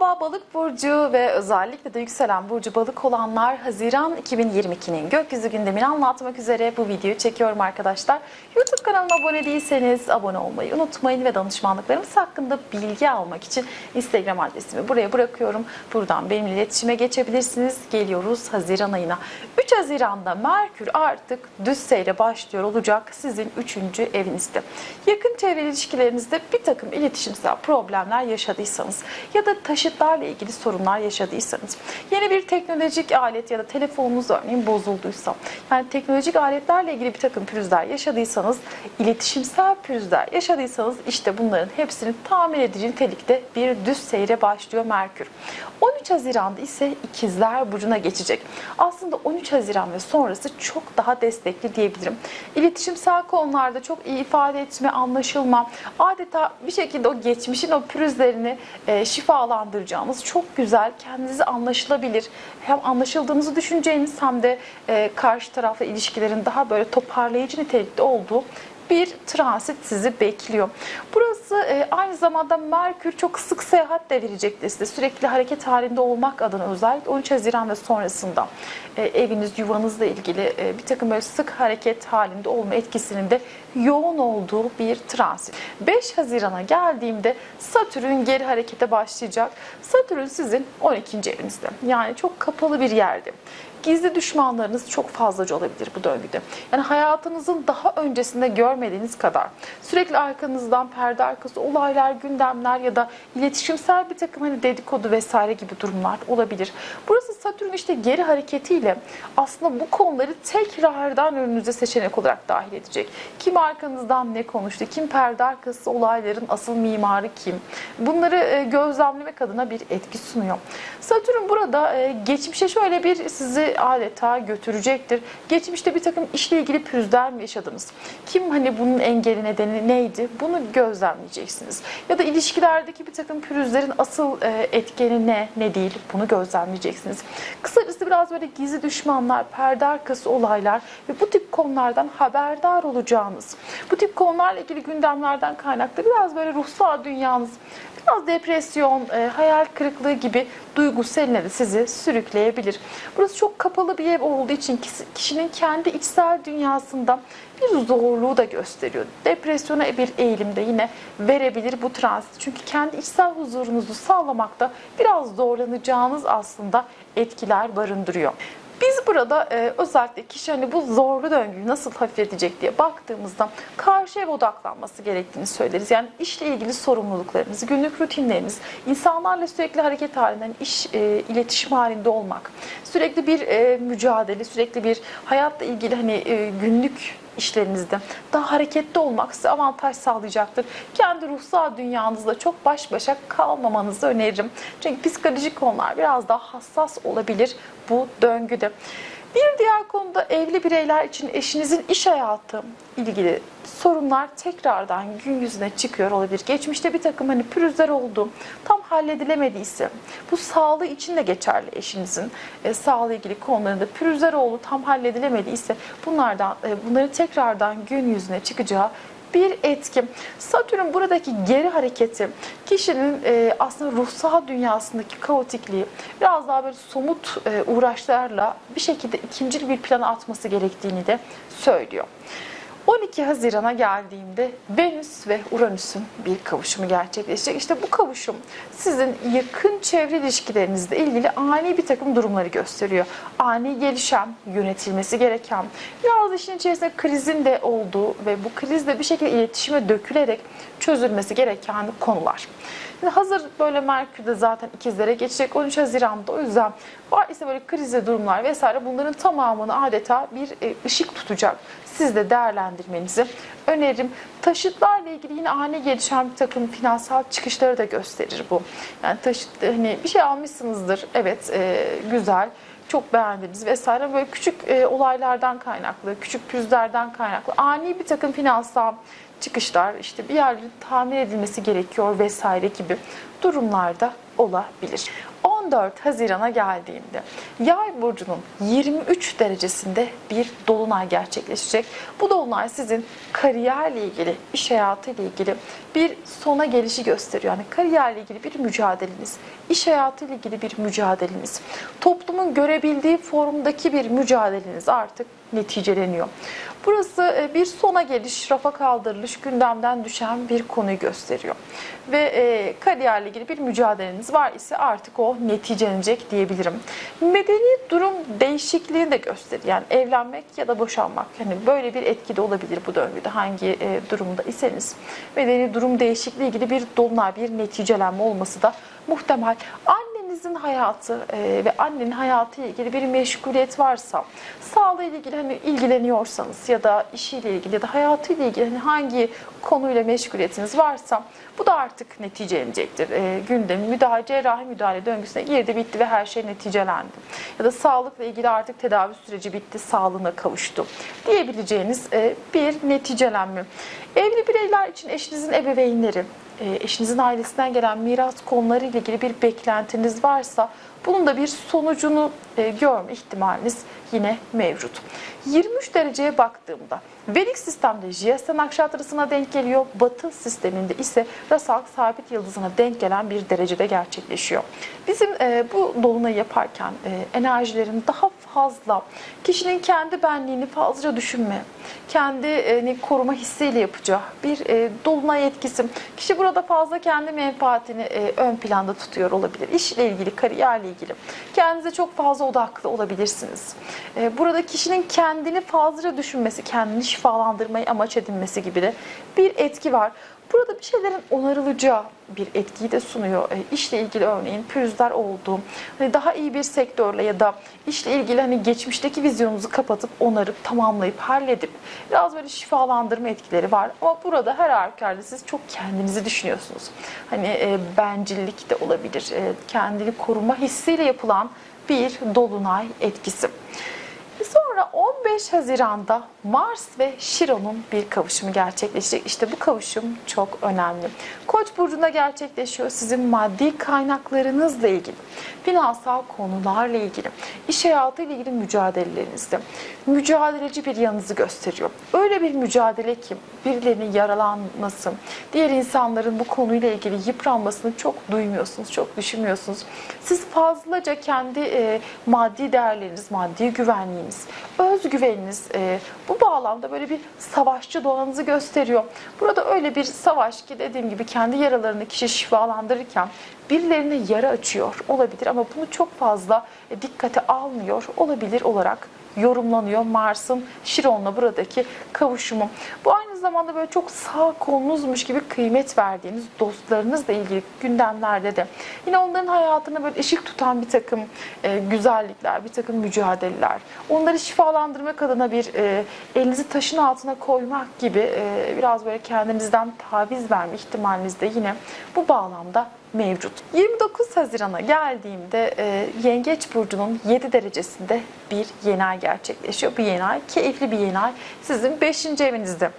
Merhaba balık burcu ve özellikle de yükselen burcu balık olanlar Haziran 2022'nin gökyüzü gündemini anlatmak üzere bu videoyu çekiyorum arkadaşlar. YouTube kanalıma abone değilseniz abone olmayı unutmayın ve danışmanlıklarımız hakkında bilgi almak için Instagram adresimi buraya bırakıyorum. Buradan benimle iletişime geçebilirsiniz. Geliyoruz Haziran ayına. 3 Haziran'da Merkür artık düz seyre başlıyor olacak sizin 3. evinizde. Yakın çevre ilişkilerinizde bir takım iletişimsel problemler yaşadıysanız ya da taşıtlarla ilgili sorunlar yaşadıysanız, yeni bir teknolojik alet ya da telefonunuz örneğin bozulduysa, yani teknolojik aletlerle ilgili bir takım pürüzler yaşadıysanız, iletişimsel pürüzler yaşadıysanız işte bunların hepsini tamir edici nitelikte bir düz seyre başlıyor Merkür. 13 Haziran'da ise ikizler burcuna geçecek. Aslında 13 Haziran ve sonrası çok daha destekli diyebilirim. İletişimsel konularda çok iyi ifade etme, anlaşılma, adeta bir şekilde o geçmişin o pürüzlerini e, şifalandıracağınız çok güzel, kendinizi anlaşılabilir, hem anlaşıldığınızı düşüneceğiniz hem de e, karşı tarafla ilişkilerin daha böyle toparlayıcı nitelikte olduğu bir transit sizi bekliyor. Burası e, aynı zamanda Merkür çok sık seyahat de verecektir size. Sürekli hareket halinde olmak adına özellikle 13 Haziran ve sonrasında e, eviniz, yuvanızla ilgili e, bir takım böyle sık hareket halinde olma etkisinin de yoğun olduğu bir transit. 5 Haziran'a geldiğimde Satürn geri harekete başlayacak. Satürn sizin 12. evinizde. Yani çok kapalı bir yerde gizli düşmanlarınız çok fazlaca olabilir bu döngüde. Yani hayatınızın daha öncesinde görmediğiniz kadar sürekli arkanızdan perde arkası olaylar, gündemler ya da iletişimsel bir takım hani dedikodu vesaire gibi durumlar olabilir. Burası Satürn işte geri hareketiyle aslında bu konuları tekrardan önünüze seçenek olarak dahil edecek. Kim arkanızdan ne konuştu, kim perde arkası olayların asıl mimarı kim? Bunları e, gözlemlemek adına bir etki sunuyor. Satürn burada e, geçmişe şöyle bir sizi adeta götürecektir. Geçmişte bir takım işle ilgili pürüzler mi yaşadınız? Kim hani bunun engeli nedeni neydi? Bunu gözlemleyeceksiniz. Ya da ilişkilerdeki bir takım pürüzlerin asıl e, etkeni ne, ne değil? Bunu gözlemleyeceksiniz. Kısacası biraz böyle gizli düşmanlar, perde arkası olaylar ve bu tip konulardan haberdar olacağınız, bu tip konularla ilgili gündemlerden kaynaklı biraz böyle ruhsal dünyanız, biraz depresyon, e, hayal kırıklığı gibi duygu seline de sizi sürükleyebilir. Burası çok kapalı bir ev olduğu için kişinin kendi içsel dünyasında bir zorluğu da gösteriyor. Depresyona bir eğilimde yine verebilir bu transit. Çünkü kendi içsel huzurunuzu sağlamakta biraz zorlanacağınız aslında etkiler barındırıyor. Biz burada e, özellikle kişi hani bu zorlu döngüyü nasıl hafifletecek diye baktığımızda karşı ev odaklanması gerektiğini söyleriz. Yani işle ilgili sorumluluklarınız, günlük rutinleriniz, insanlarla sürekli hareket halinde, hani iş e, iletişim halinde olmak, sürekli bir e, mücadele, sürekli bir hayatla ilgili hani e, günlük işlerinizde daha hareketli olmak size avantaj sağlayacaktır. Kendi ruhsal dünyanızla çok baş başa kalmamanızı öneririm. Çünkü psikolojik konular biraz daha hassas olabilir bu döngüde. Bir diğer konuda evli bireyler için eşinizin iş hayatı ilgili sorunlar tekrardan gün yüzüne çıkıyor olabilir. Geçmişte bir takım hani pürüzler oldu. Tam halledilemediyse bu sağlığı için de geçerli eşinizin e, sağlığı ilgili konularında pürüzler oldu tam halledilemediyse bunlardan e, bunları tekrardan gün yüzüne çıkacağı bir etki. Satürn buradaki geri hareketi kişinin e, aslında ruhsal dünyasındaki kaotikliği biraz daha böyle somut e, uğraşlarla bir şekilde ikincil bir plana atması gerektiğini de söylüyor. 12 Haziran'a geldiğimde Venüs ve Uranüs'ün bir kavuşumu gerçekleşecek. İşte bu kavuşum sizin yakın çevre ilişkilerinizle ilgili ani bir takım durumları gösteriyor. Ani gelişen, yönetilmesi gereken, biraz işin içerisinde krizin de olduğu ve bu krizle bir şekilde iletişime dökülerek çözülmesi gereken konular. Hazır böyle Merkür de zaten ikizlere geçecek 13 Haziran'da o yüzden var ise böyle krizli durumlar vesaire bunların tamamını adeta bir e, ışık tutacak. Siz de değerlendirmenizi öneririm. Taşıtlarla ilgili yine ani gelişen bir takım finansal çıkışları da gösterir bu. Yani taşıt hani bir şey almışsınızdır evet e, güzel çok beğendiniz vesaire böyle küçük e, olaylardan kaynaklı, küçük pürüzlerden kaynaklı ani bir takım finansal çıkışlar, işte bir yerlerin tamir edilmesi gerekiyor vesaire gibi durumlarda olabilir. 14 Haziran'a geldiğimde Yay burcunun 23 derecesinde bir dolunay gerçekleşecek. Bu dolunay sizin kariyerle ilgili, iş hayatıyla ilgili bir sona gelişi gösteriyor. Yani kariyerle ilgili bir mücadeleniz, iş hayatıyla ilgili bir mücadeleniz, toplumun görebildiği formdaki bir mücadeleniz artık neticeleniyor. Burası e, bir sona geliş, rafa kaldırılış, gündemden düşen bir konuyu gösteriyor. Ve e, kariyerle ilgili bir mücadeleniz var ise artık o neticelenecek diyebilirim. Medeni durum değişikliğini de gösteriyor. Yani evlenmek ya da boşanmak. Yani böyle bir etki de olabilir bu döngüde hangi e, durumda iseniz. Medeni durum değişikliği ilgili bir dolunay, bir neticelenme olması da muhtemel. Annenizin hayatı e, ve annenin hayatı ile ilgili bir meşguliyet varsa, sağlığı ile ilgili hani ilgileniyorsanız ya da işiyle ilgili ya da hayatı ile ilgili hani hangi konuyla meşguliyetiniz varsa bu da artık neticelenecektir. E, gündemi müdahale, cerrahi müdahale döngüsüne girdi, bitti ve her şey neticelendi. Ya da sağlıkla ilgili artık tedavi süreci bitti, sağlığına kavuştu diyebileceğiniz e, bir neticelenme. Evli bireyler için eşinizin ebeveynleri, eşinizin ailesinden gelen miras konuları ile ilgili bir beklentiniz varsa bunun da bir sonucunu e, görme ihtimaliniz yine mevcut. 23 dereceye baktığımda Vedik sistemde Jiyasa nakşatrasına denk geliyor. Batı sisteminde ise Rasak sabit yıldızına denk gelen bir derecede gerçekleşiyor. Bizim e, bu dolunayı yaparken e, enerjilerin daha fazla kişinin kendi benliğini fazlaca düşünme, kendini koruma hissiyle yapacağı bir e, dolunay etkisi. Kişi burada fazla kendi menfaatini e, ön planda tutuyor olabilir. İşle ilgili, kariyerle ilgili. Kendinize çok fazla odaklı olabilirsiniz. E, burada kişinin kendini fazlaca düşünmesi, kendini şifalandırmayı amaç edinmesi gibi de bir etki var. Burada bir şeylerin onarılacağı bir etkiyi de sunuyor. E, işle ilgili örneğin pürüzler olduğu, hani daha iyi bir sektörle ya da işle ilgili hani geçmişteki vizyonunuzu kapatıp onarıp tamamlayıp halledip biraz böyle şifalandırma etkileri var. Ama burada her halükarda siz çok kendinizi düşünüyorsunuz. Hani e, bencillik de olabilir. E, kendini koruma hissiyle yapılan bir dolunay etkisi. Sonra 15 Haziran'da Mars ve Şiron'un bir kavuşumu gerçekleşecek. İşte bu kavuşum çok önemli. Koç burcunda gerçekleşiyor. Sizin maddi kaynaklarınızla ilgili, finansal konularla ilgili, iş hayatı ile ilgili mücadelelerinizde mücadeleci bir yanınızı gösteriyor. Öyle bir mücadele ki birilerinin yaralanması, diğer insanların bu konuyla ilgili yıpranmasını çok duymuyorsunuz, çok düşünmüyorsunuz. Siz fazlaca kendi e, maddi değerleriniz, maddi güvenliğiniz, özgüveniniz e, bu bağlamda böyle bir savaşçı donanızı gösteriyor. Burada öyle bir savaş ki dediğim gibi kendi yaralarını kişi şifalandırırken birilerine yara açıyor olabilir ama bunu çok fazla e, dikkate almıyor olabilir olarak yorumlanıyor Mars'ın Şiron'la buradaki kavuşumu. Bu aynı zamanda böyle çok sağ kolunuzmuş gibi kıymet verdiğiniz dostlarınızla ilgili gündemlerde de. Yine onların hayatına böyle ışık tutan bir takım e, güzellikler, bir takım mücadeleler, onları şifalandırmak adına bir e, elinizi taşın altına koymak gibi e, biraz böyle kendinizden taviz verme ihtimaliniz de yine bu bağlamda mevcut. 29 Haziran'a geldiğimde e, Yengeç Burcu'nun 7 derecesinde bir yeni ay gerçekleşiyor. Bu yeni ay keyifli bir yeni ay sizin 5. evinizde.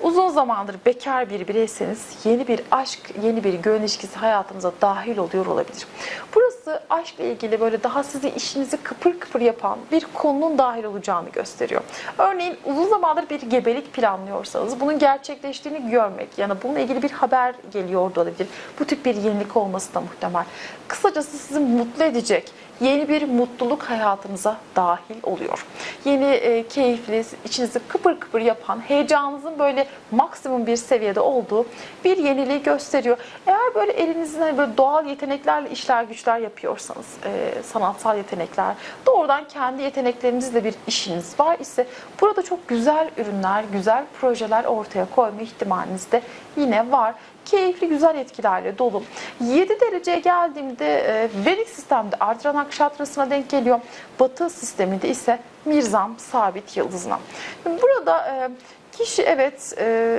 Uzun zamandır bekar bir bireyseniz yeni bir aşk, yeni bir gönül ilişkisi hayatınıza dahil oluyor olabilir. Burası aşkla ilgili böyle daha sizi işinizi kıpır kıpır yapan bir konunun dahil olacağını gösteriyor. Örneğin uzun zamandır bir gebelik planlıyorsanız bunun gerçekleştiğini görmek, yani bununla ilgili bir haber geliyor da olabilir. Bu tip bir yenilik olması da muhtemel. Kısacası sizi mutlu edecek, yeni bir mutluluk hayatınıza dahil oluyor. Yeni e, keyifli, içinizi kıpır kıpır yapan, heyecanınızın böyle maksimum bir seviyede olduğu bir yeniliği gösteriyor. Eğer böyle elinizin hani böyle doğal yeteneklerle işler güçler yapıyorsanız, e, sanatsal yetenekler, doğrudan kendi yeteneklerinizle bir işiniz var ise burada çok güzel ürünler, güzel projeler ortaya koyma ihtimaliniz de yine var keyifli güzel etkilerle dolu. 7 dereceye geldiğimde e, Vedik sistemde Ardra Nakşatrası'na denk geliyor. Batı sisteminde ise Mirzam sabit yıldızına. Burada e, kişi evet e,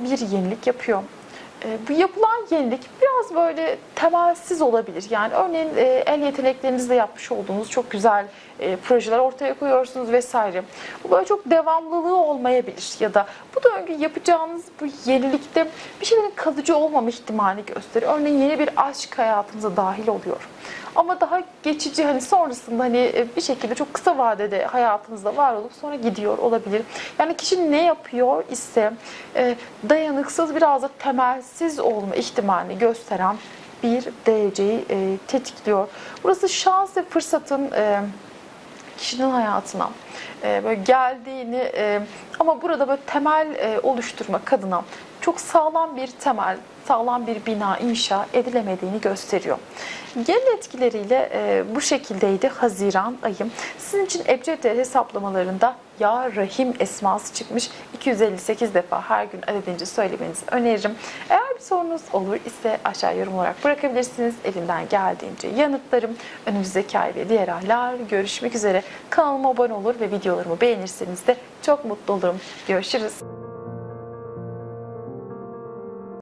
bir yenilik yapıyor. E, bu yapılan yenilik biraz böyle temelsiz olabilir. Yani örneğin e, el yeteneklerinizle yapmış olduğunuz çok güzel e, projeler ortaya koyuyorsunuz vesaire. Bu böyle çok devamlılığı olmayabilir ya da bu döngü yapacağınız bu yenilikte bir şeylerin kalıcı olmama ihtimali gösteriyor. Örneğin yeni bir aşk hayatınıza dahil oluyor. Ama daha geçici hani sonrasında hani e, bir şekilde çok kısa vadede hayatınızda var olup sonra gidiyor olabilir. Yani kişi ne yapıyor ise e, dayanıksız biraz da temelsiz olma ihtimalini gösteren bir dereceyi e, tetikliyor. Burası şans ve fırsatın kişinin hayatına böyle geldiğini ama burada böyle temel oluşturmak adına çok sağlam bir temel, sağlam bir bina inşa edilemediğini gösteriyor. Genel etkileriyle e, bu şekildeydi Haziran ayı. Sizin için Ebced hesaplamalarında Ya Rahim esması çıkmış. 258 defa her gün adedince söylemenizi öneririm. Eğer bir sorunuz olur ise aşağı yorum olarak bırakabilirsiniz. Elimden geldiğince yanıtlarım. Önümüzdeki ay ve diğer aylar görüşmek üzere. Kanalıma abone olur ve videolarımı beğenirseniz de çok mutlu olurum. Görüşürüz.